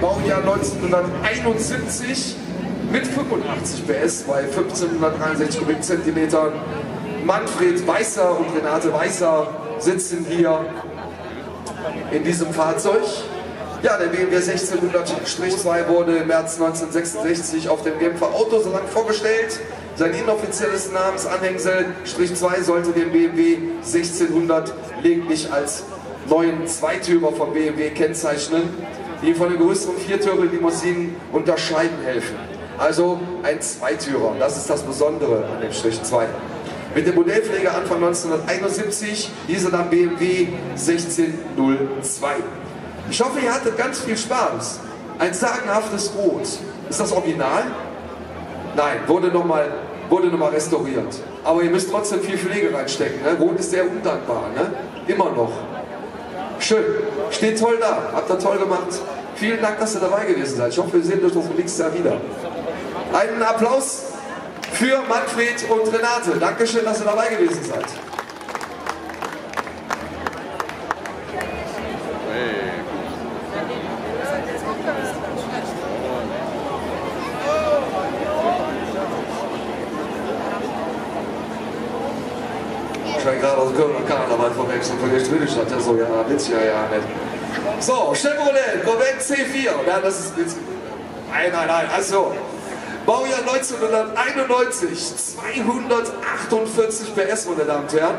Baujahr 1971 mit 85 PS bei 1563 Kubikzentimetern. Manfred Weißer und Renate Weißer sitzen hier in diesem Fahrzeug. Ja, der BMW 1600-2 wurde im März 1966 auf dem Genfer Autosalon vorgestellt. Sein inoffizielles Namensanhängsel Strich 2 sollte den BMW 1600 lediglich als neuen Zweitürer von BMW kennzeichnen, die von den größeren Viertürer Limousinen unterscheiden helfen. Also ein Zweitürer, das ist das Besondere an dem Strich 2. Mit dem Modellpfleger Anfang 1971 hieß er dann BMW 1602. Ich hoffe, ihr hattet ganz viel Spaß. Ein sagenhaftes Rot. Ist das Original? Nein, wurde nochmal wurde noch restauriert. Aber ihr müsst trotzdem viel Pflege reinstecken. Ne? Rot ist sehr undankbar. Ne? Immer noch. Schön. Steht toll da. Habt ihr toll gemacht. Vielen Dank, dass ihr dabei gewesen seid. Ich hoffe, wir sehen uns doch nächstes Jahr wieder. Einen Applaus für Manfred und Renate. Dankeschön, dass ihr dabei gewesen seid. Ich gerade aus Köln Karneval verwechseln, von der Strillenstadt. Ja, so, ja, Witz, ja, ja, nicht. So, Chevrolet, Corvette C4. Ja, das ist. Nein, nein, nein, also. Baujahr 1991, 248 PS, meine Damen und Herren,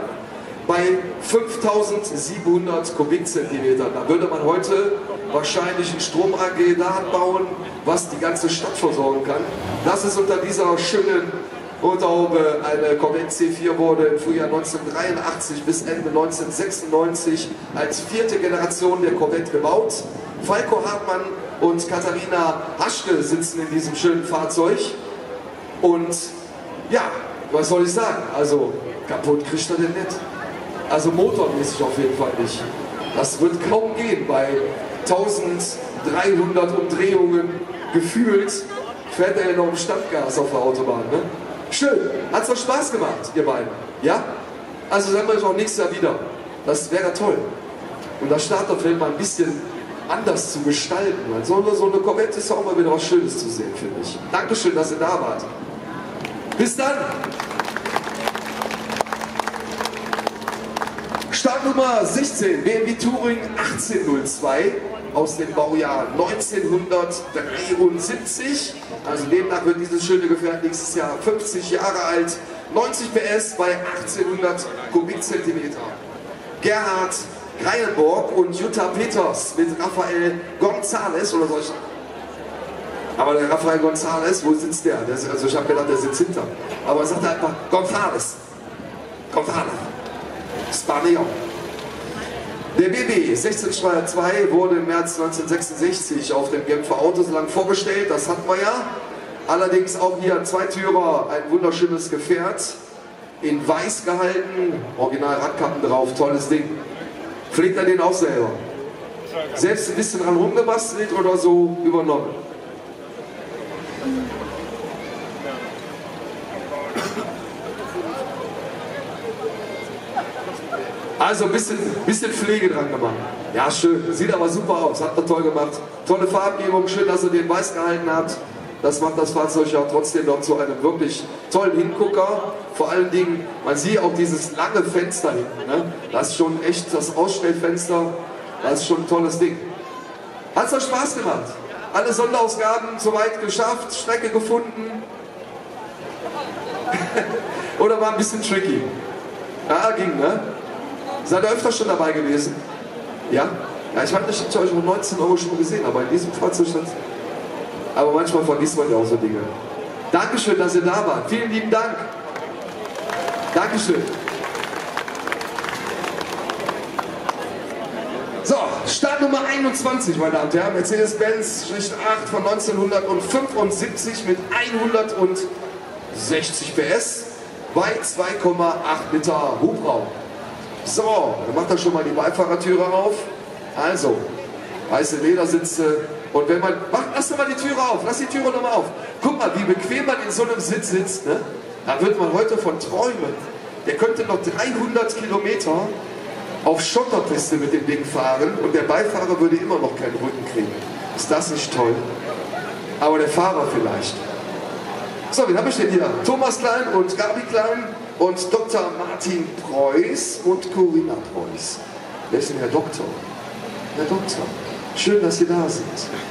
bei 5700 Kubikzentimetern. Da würde man heute wahrscheinlich ein Stromaggregat bauen, was die ganze Stadt versorgen kann. Das ist unter dieser schönen Unterhaube eine Corvette C4 wurde im Frühjahr 1983 bis Ende 1996 als vierte Generation der Corvette gebaut. Falco Hartmann und Katharina Haschke sitzen in diesem schönen Fahrzeug. Und ja, was soll ich sagen? Also kaputt kriegt er den nicht. Also motormäßig auf jeden Fall nicht. Das wird kaum gehen bei 1300 Umdrehungen gefühlt fährt er ja noch im Standgas auf der Autobahn. Ne? Schön. Hat doch Spaß gemacht, ihr beiden? Ja? Also sehen wir uns auch nächstes Jahr wieder. Das wäre toll. Und das Starterfeld mal ein bisschen anders zu gestalten. Weil so, so eine Corvette ist auch mal wieder was Schönes zu sehen, finde ich. Dankeschön, dass ihr da wart. Bis dann! Startnummer 16, BMW Touring 1802 aus dem Baujahr 1973. Also demnach wird dieses schöne Gefährt nächstes Jahr 50 Jahre alt. 90 PS bei 1800 Kubikzentimeter. Gerhard Greienborg und Jutta Peters mit Rafael González oder solch. Aber der Rafael González, wo sitzt der? der ist, also ich habe gedacht, der sitzt hinter. Aber er sagt einfach. González. Spanier. Der BB 1602 wurde im März 1966 auf dem Genfer Autosalon vorgestellt, das hatten wir ja. Allerdings auch hier ein Zweitürer, ein wunderschönes Gefährt, in weiß gehalten, original Radkappen drauf, tolles Ding. Pflegt er den auch selber? Selbst ein bisschen dran rumgebastelt oder so übernommen? Also ein bisschen, bisschen Pflege dran gemacht. Ja, schön. Sieht aber super aus. Hat man toll gemacht. Tolle Farbgebung. Schön, dass ihr den weiß gehalten habt. Das macht das Fahrzeug ja trotzdem noch zu einem wirklich tollen Hingucker. Vor allen Dingen, man sieht auch dieses lange Fenster hinten. Ne? Das ist schon echt das Ausstellfenster. Das ist schon ein tolles Ding. Hat es euch Spaß gemacht? Alle Sonderausgaben soweit geschafft, Strecke gefunden? Oder war ein bisschen tricky? Ja, ging, ne? Seid ihr öfter schon dabei gewesen? Ja? Ja, ich habe euch um 19 Euro schon gesehen, aber in diesem Fahrzeug Aber manchmal vergisst man ja auch so Dinge. Dankeschön, dass ihr da wart. Vielen lieben Dank. Dankeschön. So, Startnummer 21, meine Damen und Herren. Mercedes-Benz Schlicht 8 von 1975 mit 160 PS bei 2,8 Liter Hubraum. So, dann macht er schon mal die Beifahrertüre auf. Also, weiße Ledersitze. Und wenn man, mach, lass doch mal die Türe auf, lass die Türe nochmal auf. Guck mal, wie bequem man in so einem Sitz sitzt. Ne? Da wird man heute von träumen. Der könnte noch 300 Kilometer auf Schotterpiste mit dem Ding fahren und der Beifahrer würde immer noch keinen Rücken kriegen. Ist das nicht toll? Aber der Fahrer vielleicht. So, wen habe ich denn hier? Thomas Klein und Gabi Klein und Dr. Martin Preuß und Corinna Preuß. Wer ist denn Herr Doktor? Herr Doktor, schön, dass Sie da sind.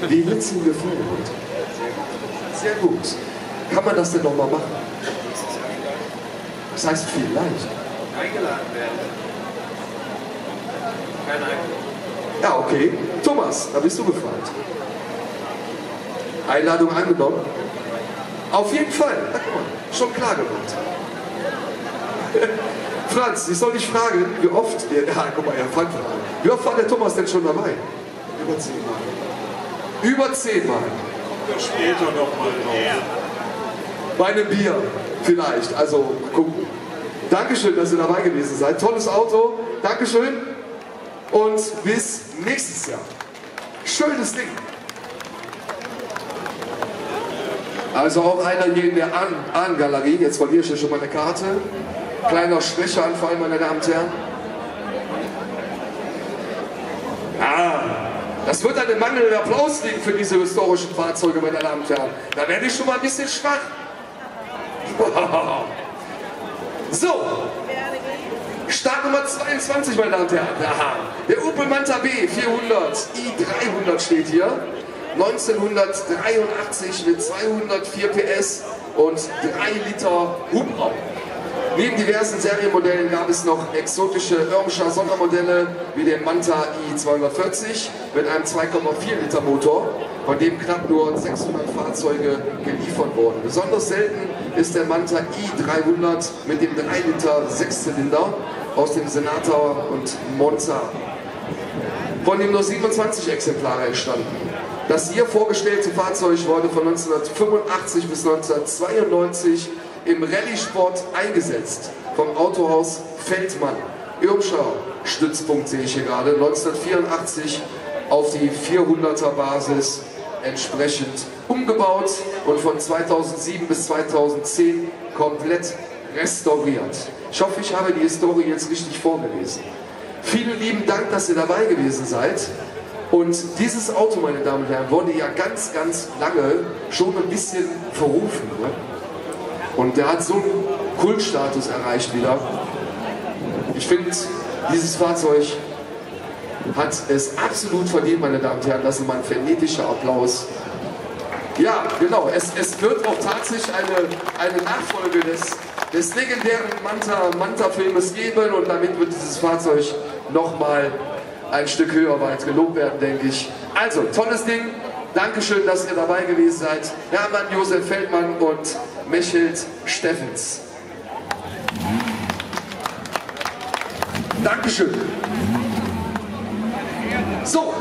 Wie wird es Ihnen gefallen heute? Sehr gut. Kann man das denn nochmal machen? Das heißt vielleicht. Eingeladen werden. Keine Einladung. Ja, okay. Thomas, da bist du gefragt. Einladung angenommen? Auf jeden Fall. Na, guck mal, schon klar gemacht. Franz, ich soll dich fragen, wie oft, ja, guck mal, ja, Frank fragen. Wie oft war der Thomas denn schon dabei? Über zehn Mal. Über zehnmal. Kommt später nochmal drauf. Bei einem Bier vielleicht. Also gucken. Dankeschön, dass ihr dabei gewesen seid. Tolles Auto. Dankeschön. Und bis nächstes Jahr. Schönes Ding. Also auch einer hier in der Ahn-Galerie. Jetzt verliere ich ja schon meine Karte. Kleiner Schwächeanfall, meine Damen und Herren. Ah, das wird eine mangelnde Applaus liegen für diese historischen Fahrzeuge, meine Damen und Herren. Da werde ich schon mal ein bisschen schwach. So, Start Nummer 22, meine Damen und Herren. Aha. Der Opel Manta B 400 i300 steht hier. 1983 mit 204 PS und 3 Liter Hubraum. Neben diversen Serienmodellen gab es noch exotische Irmscher Sondermodelle wie den Manta i240 mit einem 2,4 Liter Motor, von dem knapp nur 600 Fahrzeuge geliefert wurden. Besonders selten ist der Manta i300 mit dem 3 Liter Sechszylinder aus dem Senator und Monza, von dem nur 27 Exemplare entstanden. Das hier vorgestellte Fahrzeug wurde von 1985 bis 1992 im Rallye-Sport eingesetzt. Vom Autohaus Feldmann. Irmscher Stützpunkt sehe ich hier gerade. 1984 auf die 400er Basis entsprechend umgebaut und von 2007 bis 2010 komplett restauriert. Ich hoffe, ich habe die Historie jetzt richtig vorgelesen. Vielen lieben Dank, dass ihr dabei gewesen seid. Und dieses Auto, meine Damen und Herren, wurde ja ganz, ganz lange schon ein bisschen verrufen. Ne? Und der hat so einen Kultstatus erreicht wieder. Ich finde, dieses Fahrzeug hat es absolut verdient, meine Damen und Herren. Das ist mal ein frenetischer Applaus. Ja, genau. Es, es wird auch tatsächlich eine, eine Nachfolge des, des legendären Manta-Filmes Manta geben und damit wird dieses Fahrzeug nochmal ein Stück höher weit gelobt werden, denke ich. Also, tolles Ding. Dankeschön, dass ihr dabei gewesen seid. Hermann Josef Feldmann und Michelt Steffens. Dankeschön. So,